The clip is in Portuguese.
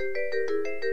Música